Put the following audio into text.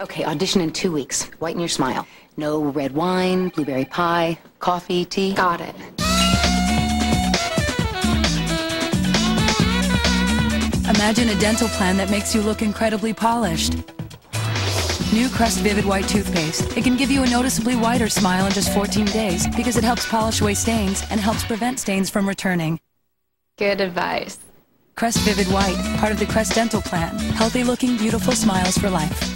Okay, audition in two weeks. Whiten your smile. No red wine, blueberry pie, coffee, tea. Got it. Imagine a dental plan that makes you look incredibly polished. New Crest Vivid White Toothpaste. It can give you a noticeably whiter smile in just 14 days because it helps polish away stains and helps prevent stains from returning. Good advice. Crest Vivid White, part of the Crest Dental Plan. Healthy looking, beautiful smiles for life.